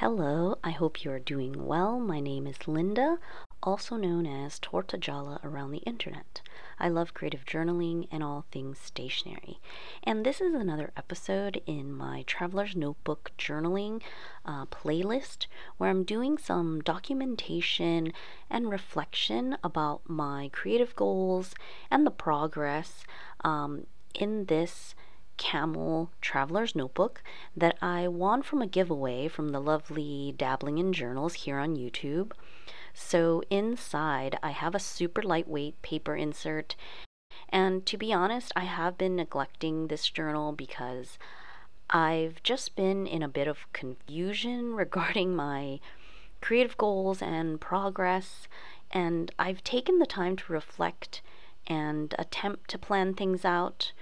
Hello, I hope you are doing well. My name is Linda, also known as Tortagialla around the internet. I love creative journaling and all things stationery. And this is another episode in my Traveler's Notebook journaling uh, playlist where I'm doing some documentation and reflection about my creative goals and the progress um, in this camel traveler's notebook that I won from a giveaway from the lovely Dabbling in Journals here on YouTube. So inside, I have a super lightweight paper insert. And to be honest, I have been neglecting this journal because I've just been in a bit of confusion regarding my creative goals and progress. And I've taken the time to reflect and attempt to plan things out.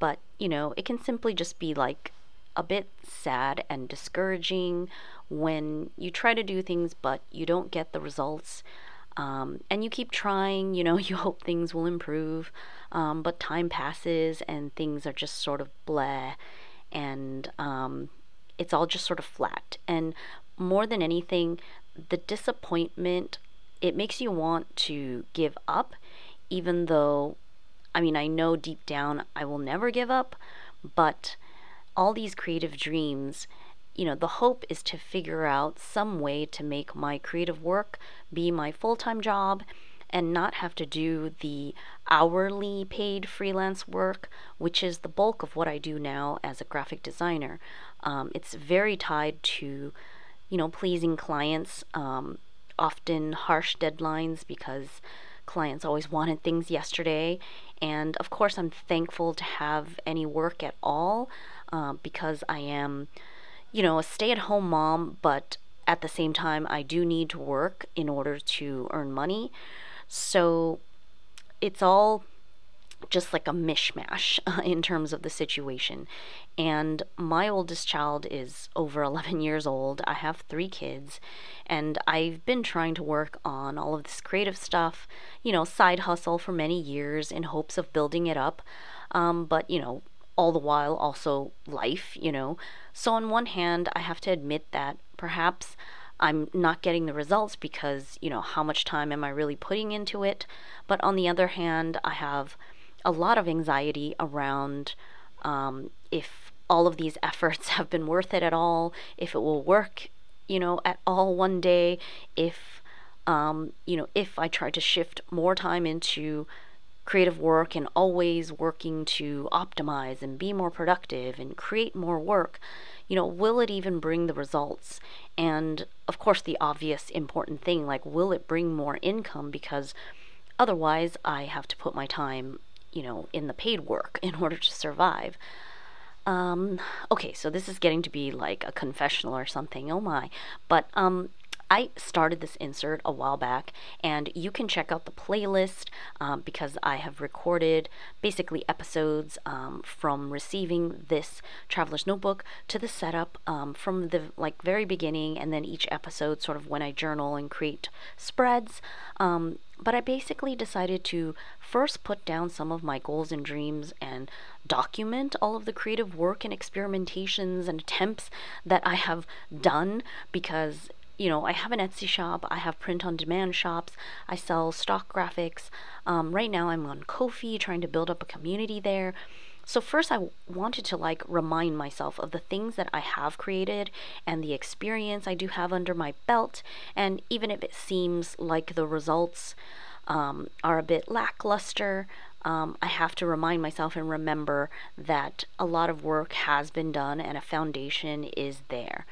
But, you know, it can simply just be like a bit sad and discouraging when you try to do things but you don't get the results. Um, and you keep trying, you know, you hope things will improve, um, but time passes and things are just sort of blah, and um, it's all just sort of flat. And more than anything, the disappointment it makes you want to give up, even though, I mean, I know deep down I will never give up, but all these creative dreams, you know, the hope is to figure out some way to make my creative work be my full time job and not have to do the hourly paid freelance work, which is the bulk of what I do now as a graphic designer. Um, it's very tied to, you know, pleasing clients, um, often harsh deadlines because clients always wanted things yesterday. And of course, I'm thankful to have any work at all uh, because I am, you know, a stay at home mom, but at the same time, I do need to work in order to earn money. So it's all just like a mishmash uh, in terms of the situation. And my oldest child is over 11 years old. I have three kids, and I've been trying to work on all of this creative stuff, you know, side hustle for many years in hopes of building it up. Um, but, you know, all the while also life, you know. So, on one hand, I have to admit that perhaps I'm not getting the results because, you know, how much time am I really putting into it? But on the other hand, I have a lot of anxiety around um, if all of these efforts have been worth it at all, if it will work, you know, at all one day, if, um, you know, if I try to shift more time into creative work and always working to optimize and be more productive and create more work, you know, will it even bring the results? And of course, the obvious important thing like, will it bring more income? Because otherwise, I have to put my time, you know, in the paid work in order to survive. Um, okay, so this is getting to be like a confessional or something. Oh my. But um, I started this insert a while back, and you can check out the playlist um, because I have recorded basically episodes um, from receiving this traveler's notebook to the setup um, from the like very beginning, and then each episode sort of when I journal and create spreads. But I basically decided to first put down some of my goals and dreams and document all of the creative work and experimentations and attempts that I have done because you know, I have an Etsy shop, I have print on demand shops, I sell stock graphics. Um, right now, I'm on Ko-fi trying to build up a community there. So, first, I wanted to like remind myself of the things that I have created and the experience I do have under my belt. And even if it seems like the results um, are a bit lackluster, um, I have to remind myself and remember that a lot of work has been done and a foundation is there.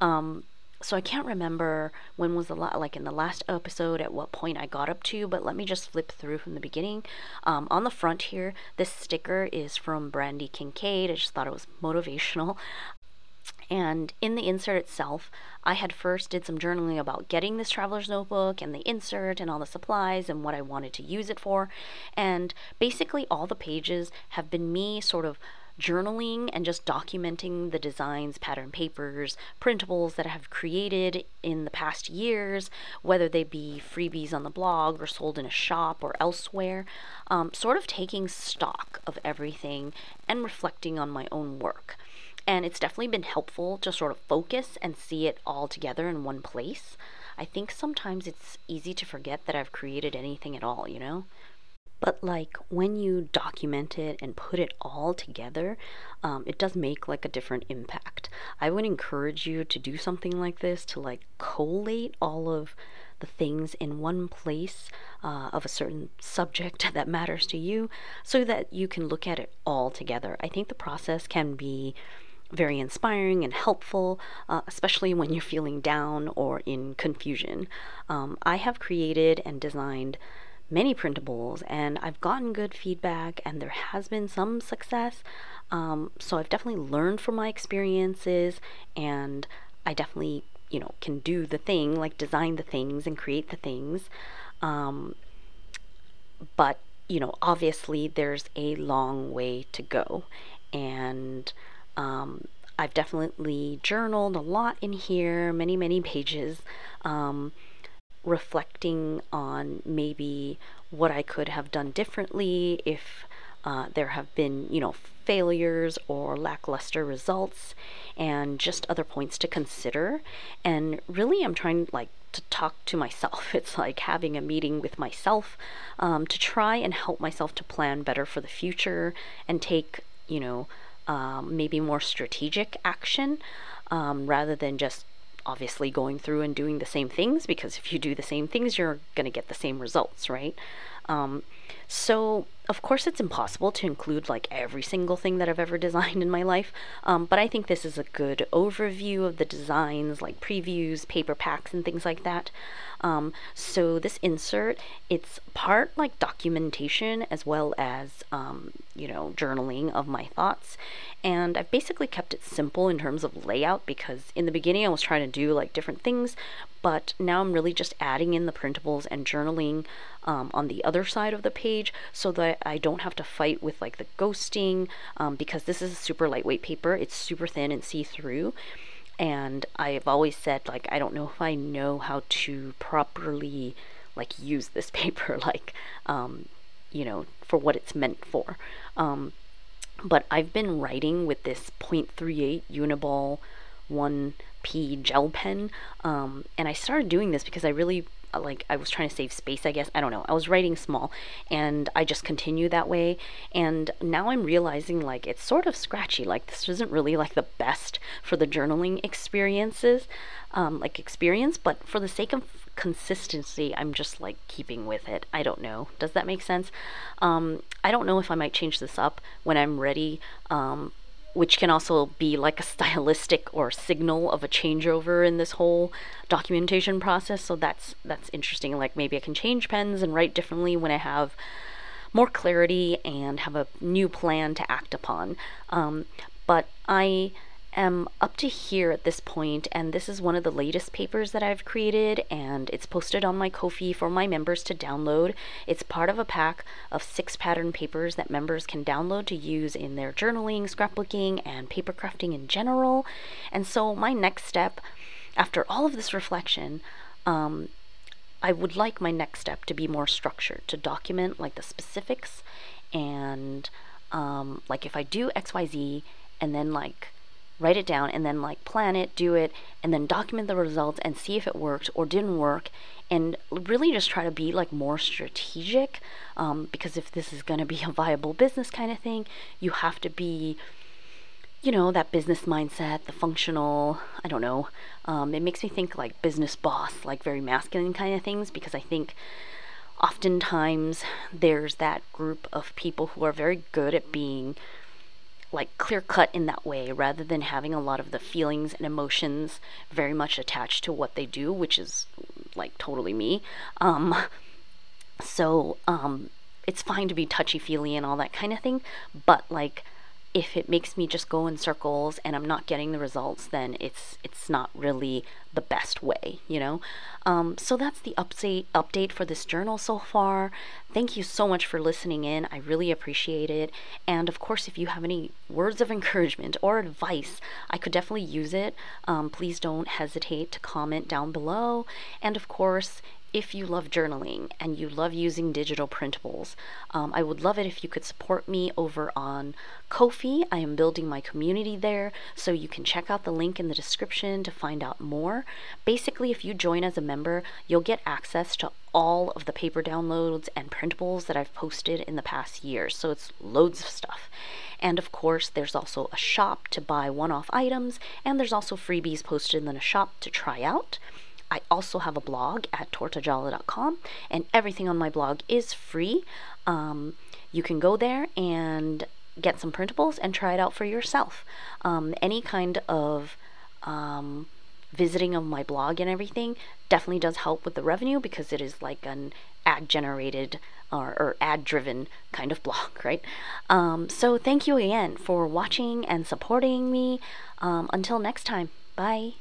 Um, so I can't remember when was the la- like in the last episode at what point I got up to, but let me just flip through from the beginning. Um, on the front here, this sticker is from Brandy Kincaid. I just thought it was motivational. And in the insert itself, I had first did some journaling about getting this traveler's notebook and the insert and all the supplies and what I wanted to use it for. And basically, all the pages have been me sort of journaling and just documenting the designs, pattern papers, printables that I have created in the past years, whether they be freebies on the blog or sold in a shop or elsewhere, um, sort of taking stock of everything and reflecting on my own work. and it's definitely been helpful to sort of focus and see it all together in one place. I think sometimes it's easy to forget that I've created anything at all, you know? But like when you document it and put it all together, um, it does make like a different impact. I would encourage you to do something like this to like collate all of the things in one place uh, of a certain subject that matters to you so that you can look at it all together. I think the process can be very inspiring and helpful, uh, especially when you're feeling down or in confusion. Um, I have created and designed many printables and I've gotten good feedback and there has been some success. Um, so I've definitely learned from my experiences and I definitely, you know, can do the thing, like design the things and create the things. Um, but, you know, obviously there's a long way to go. And um, I've definitely journaled a lot in here, many, many pages. Um, reflecting on maybe what I could have done differently if uh, there have been, you know, failures or lackluster results, and just other points to consider. And really, I'm trying like to talk to myself. It's like having a meeting with myself um, to try and help myself to plan better for the future and take, you know, um, maybe more strategic action um, rather than just obviously going through and doing the same things because if you do the same things, you're going to get the same results, right? Um, so, of course, it's impossible to include like every single thing that I've ever designed in my life, um, but I think this is a good overview of the designs, like previews, paper packs, and things like that. Um, so this insert, it's part like documentation as well as, um, you know, journaling of my thoughts. And I've basically kept it simple in terms of layout because in the beginning I was trying to do like different things, but now I'm really just adding in the printables and journaling um, on the other side of the page so that I don't have to fight with like the ghosting um, because this is a super lightweight paper. It's super thin and see-through and I've always said like I don't know if I know how to properly like use this paper like um, you know for what it's meant for um, but I've been writing with this 0.38 Uniball 1p gel pen um, and I started doing this because I really like I was trying to save space, I guess. I don't know. I was writing small and I just continue that way. And now I'm realizing like it's sort of scratchy. Like this isn't really like the best for the journaling experiences, um, like experience, but for the sake of consistency, I'm just like keeping with it. I don't know. Does that make sense? Um, I don't know if I might change this up when I'm ready. Um, which can also be like a stylistic or signal of a changeover in this whole documentation process. So that's that's interesting. Like maybe I can change pens and write differently when I have more clarity and have a new plan to act upon. Um, but I am up to here at this point, and this is one of the latest papers that I've created, and it's posted on my Ko-fi for my members to download. It's part of a pack of six pattern papers that members can download to use in their journaling, scrapbooking, and paper crafting in general. And so my next step, after all of this reflection, um, I would like my next step to be more structured, to document like the specifics and um, like if I do XYZ and then like write it down and then like plan it, do it, and then document the results and see if it worked or didn't work and really just try to be like more strategic um, because if this is going to be a viable business kind of thing, you have to be you know that business mindset the functional i don't know um, it makes me think like business boss like very masculine kind of things because i think oftentimes there's that group of people who are very good at being like clear cut in that way rather than having a lot of the feelings and emotions very much attached to what they do, which is like totally me. Um, so um, it's fine to be touchy feely and all that kind of thing, but like if it makes me just go in circles and I'm not getting the results, then it's it's not really the best way, you know. Um, so that's the update update for this journal so far. Thank you so much for listening in. I really appreciate it. And of course, if you have any words of encouragement or advice, I could definitely use it. Um, please don't hesitate to comment down below. And of course, if you love journaling and you love using digital printables, um, I would love it if you could support me over on Ko-fi. I am building my community there, so you can check out the link in the description to find out more. Basically, if you join as a member, you'll get access to all of the paper downloads and printables that I've posted in the past year. So it's loads of stuff. And of course, there's also a shop to buy one off items, and there's also freebies posted in the shop to try out. I also have a blog at tortagialla.com, and everything on my blog is free. Um, you can go there and get some printables and try it out for yourself. Um, any kind of um, visiting of my blog and everything definitely does help with the revenue because it is like an ad generated or, or ad driven kind of blog, right? Um, so thank you again for watching and supporting me. Um, until next time, bye.